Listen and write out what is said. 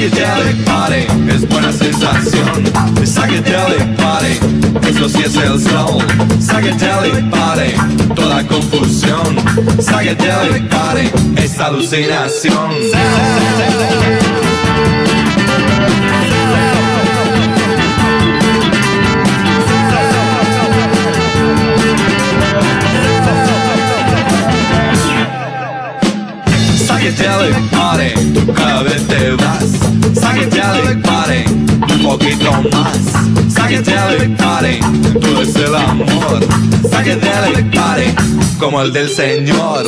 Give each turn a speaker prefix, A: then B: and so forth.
A: Psychedelic party es buena sensación. Psychedelic party, eso sí es el soul. Psychedelic party, toda confusión. Psychedelic party es alucinación. Psychedelic party, te vas. Psychedelic party, un poquito más. Psychedelic party, tú es el amor. Psychedelic party, como el del Señor.